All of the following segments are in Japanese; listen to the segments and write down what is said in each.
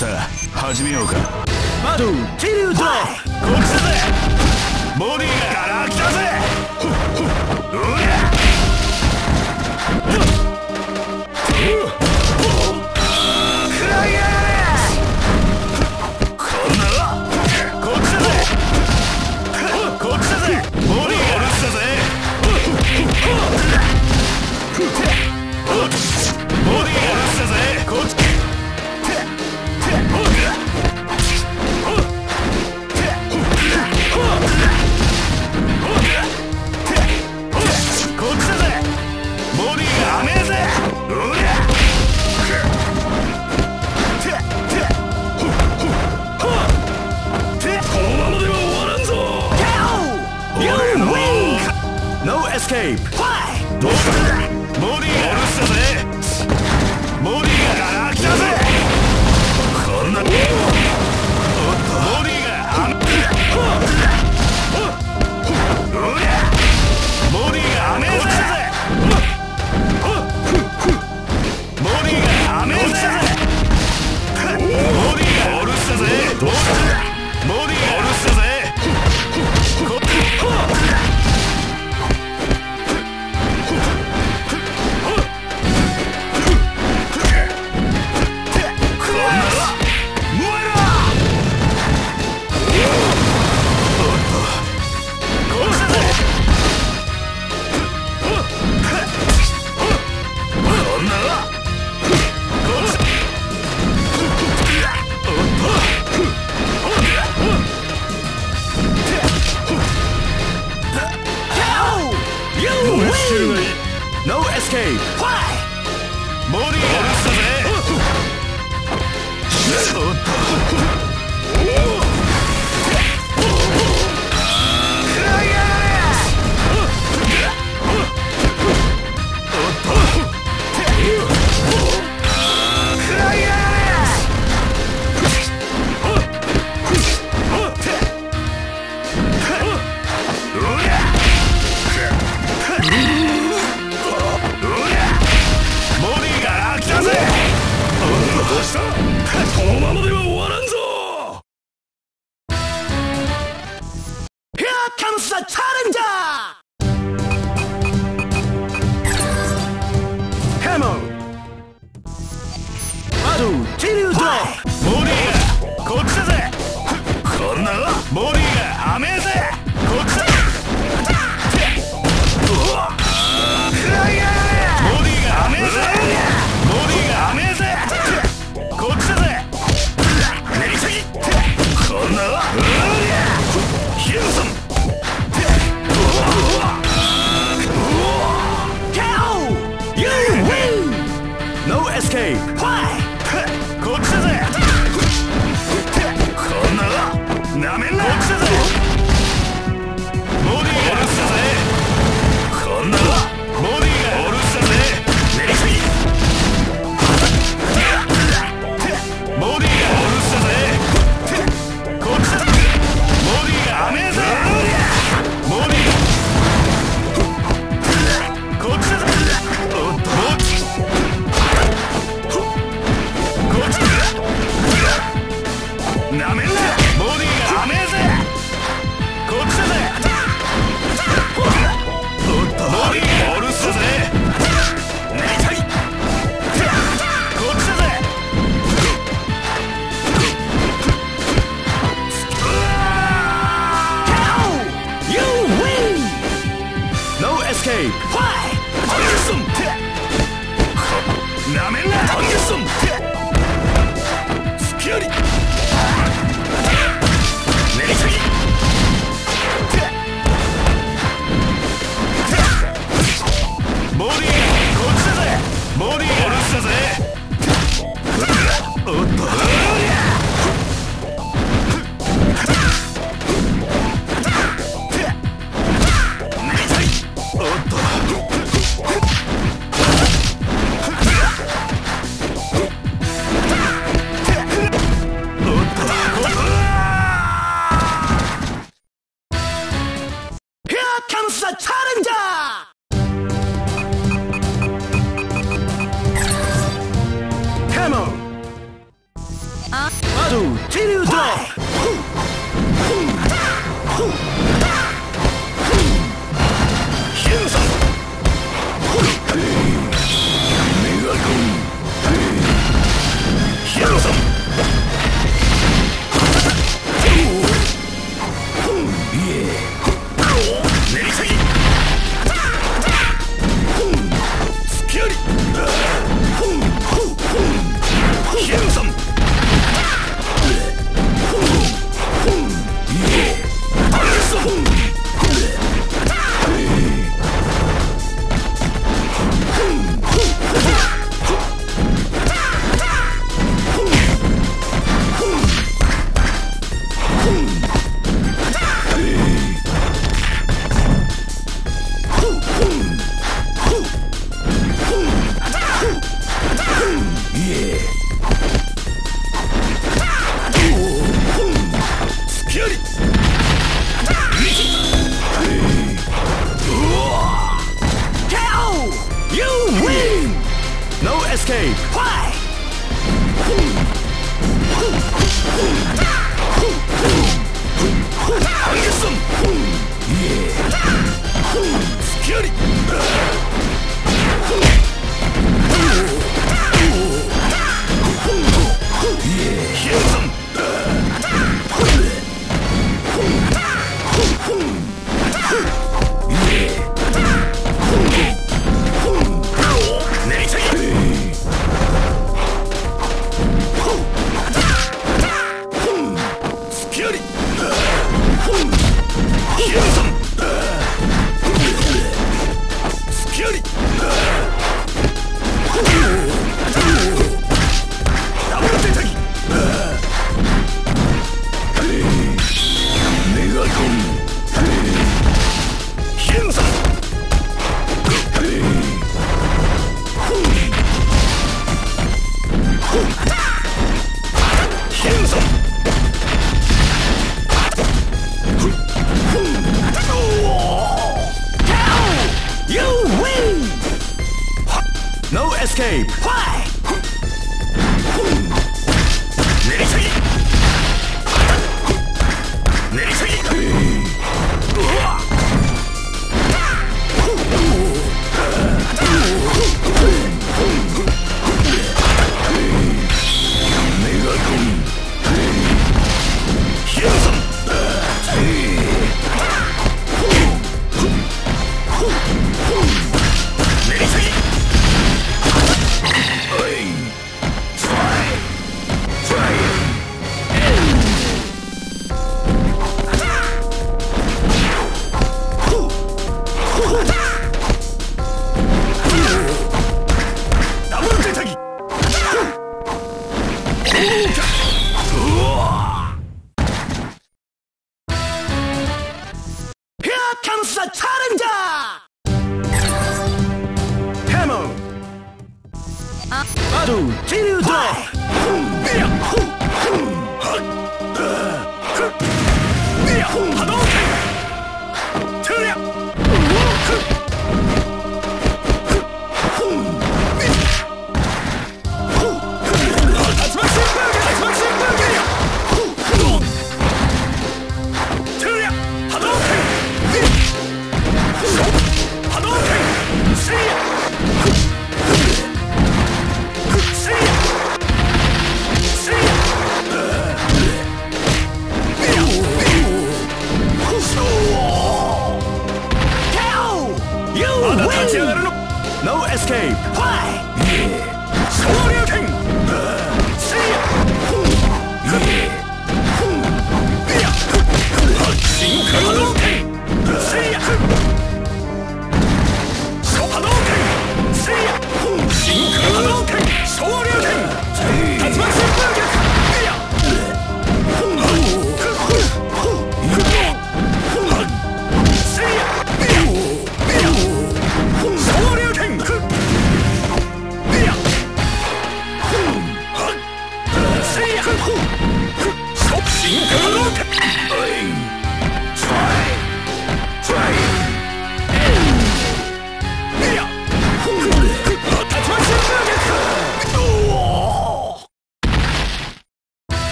さあ始めようか。バトルドロボディがガラだぜ。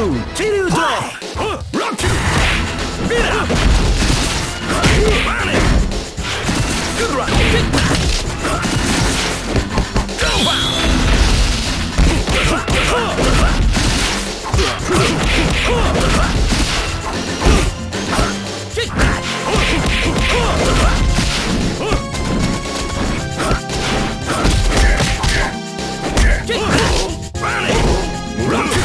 Jutsu! Chiryudo! Uh, Roku! Beat up! Bani! Good! Run!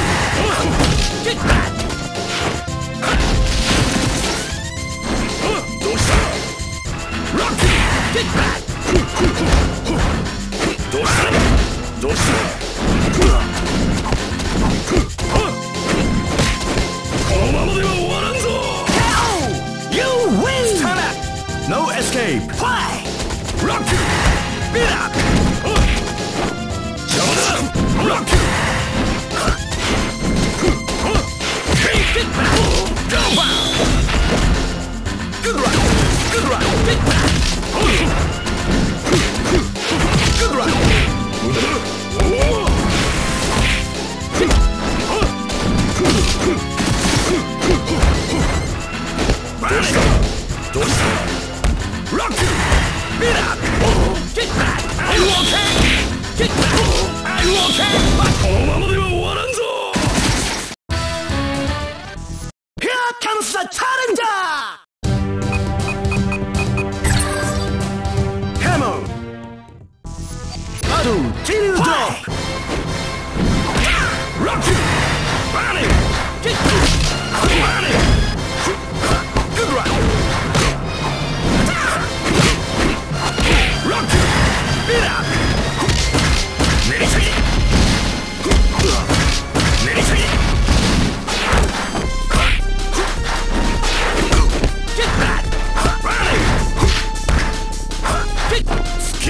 どうしたどうしたこのままでは終わらんぞ You win! Stand up! No escape! Fly! Rock! Beat up! Jump up! Rock! Take it back!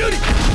より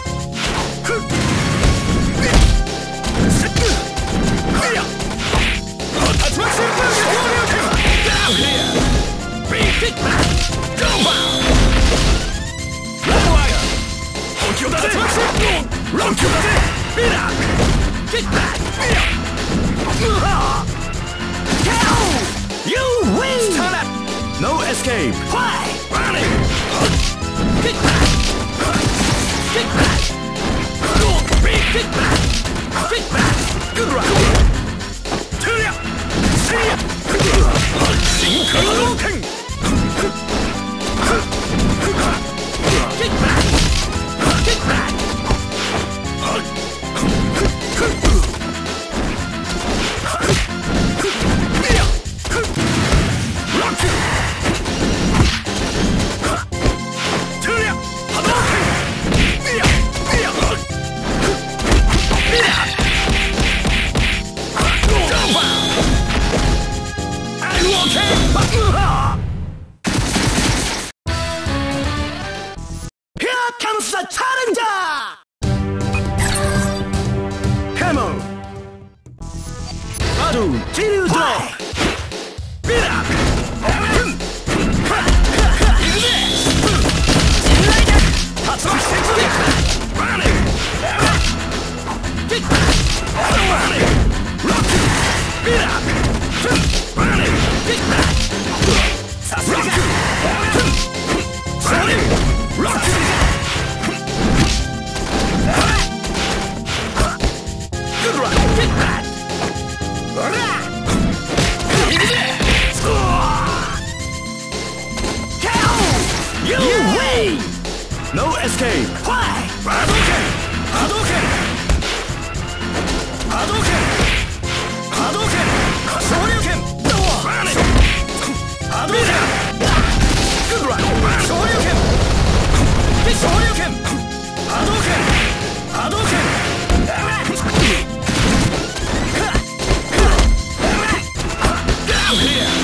out here!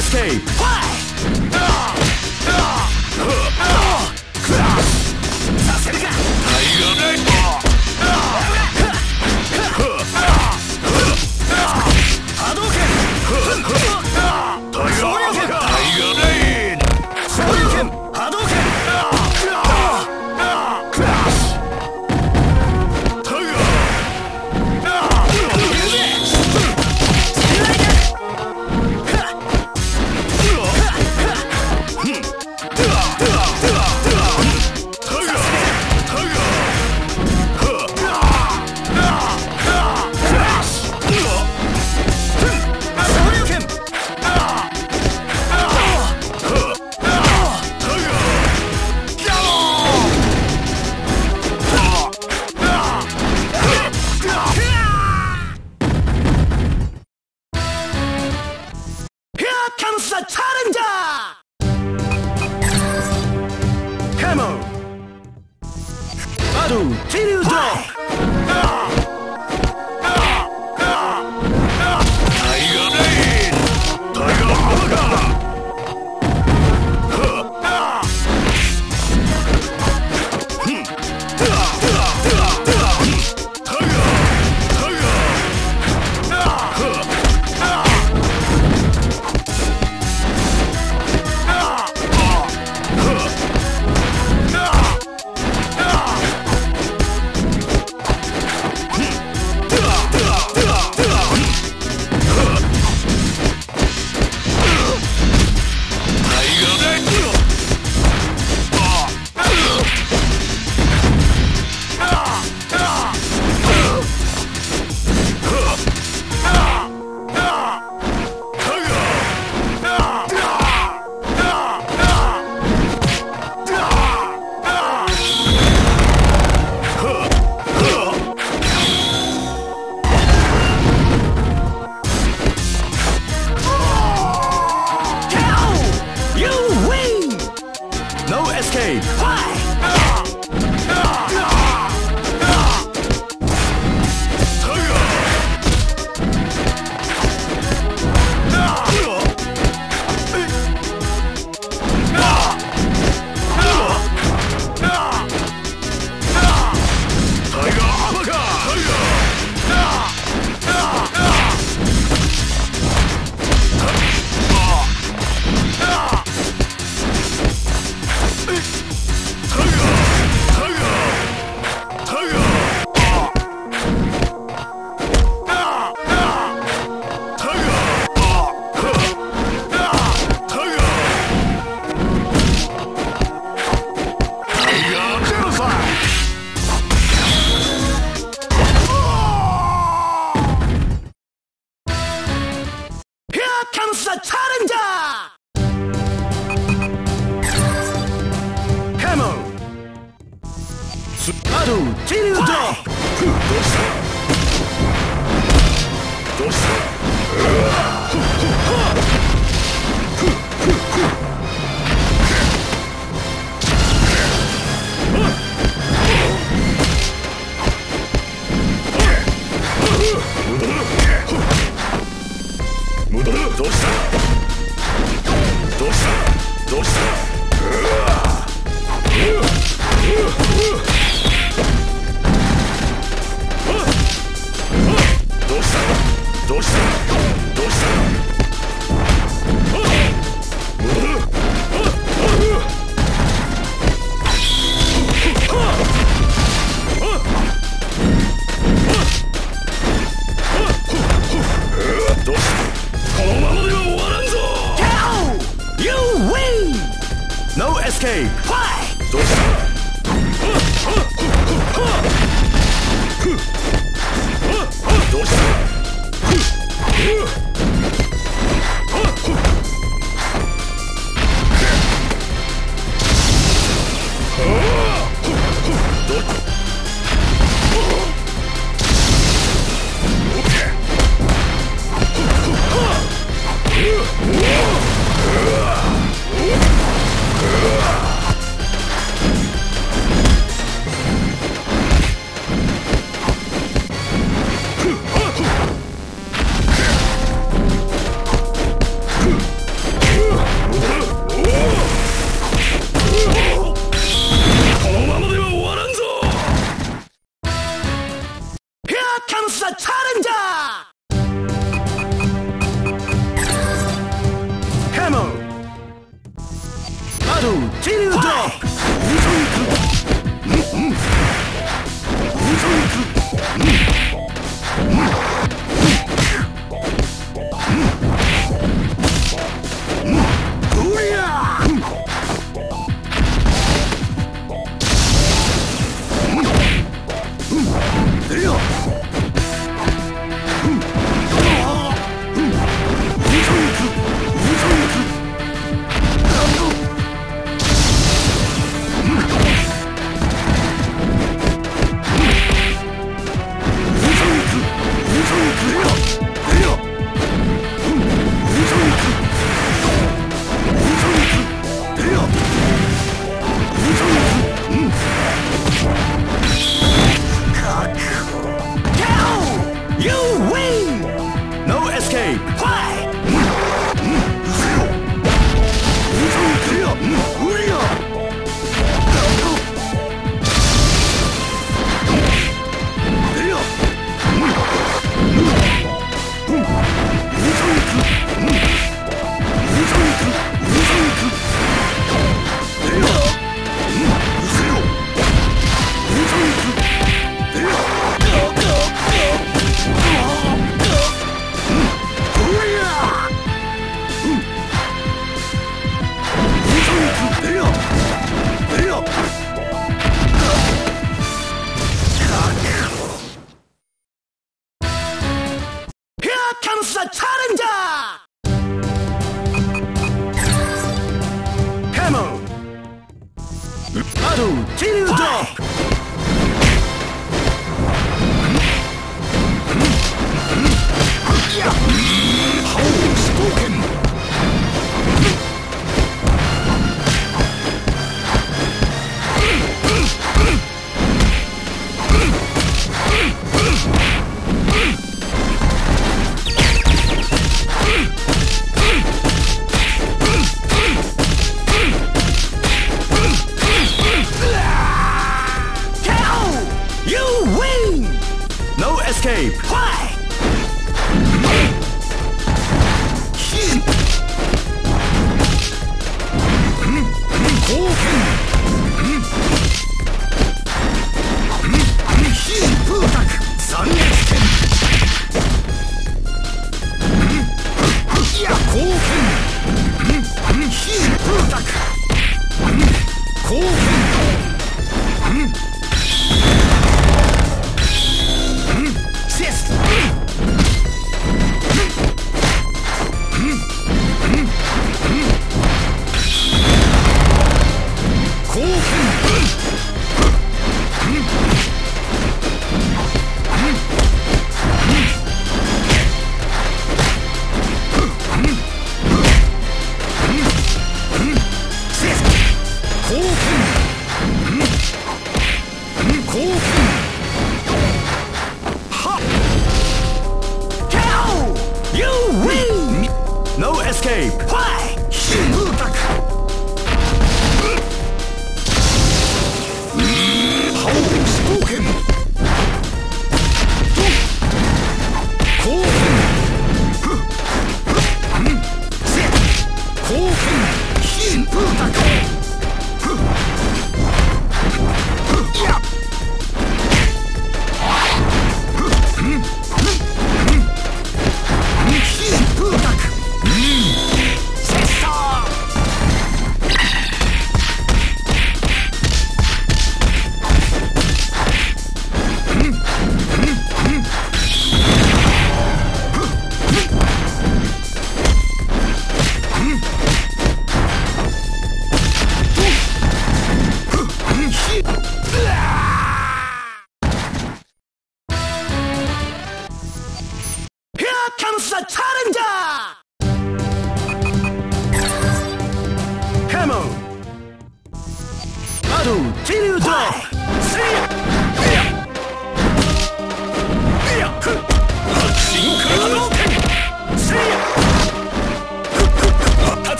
Escape さ 수사 챌린저! 해몽 수하루 진도 도시 도스. どうした？どうした？どうした？うわどうした？どうした？escape. escape. Why?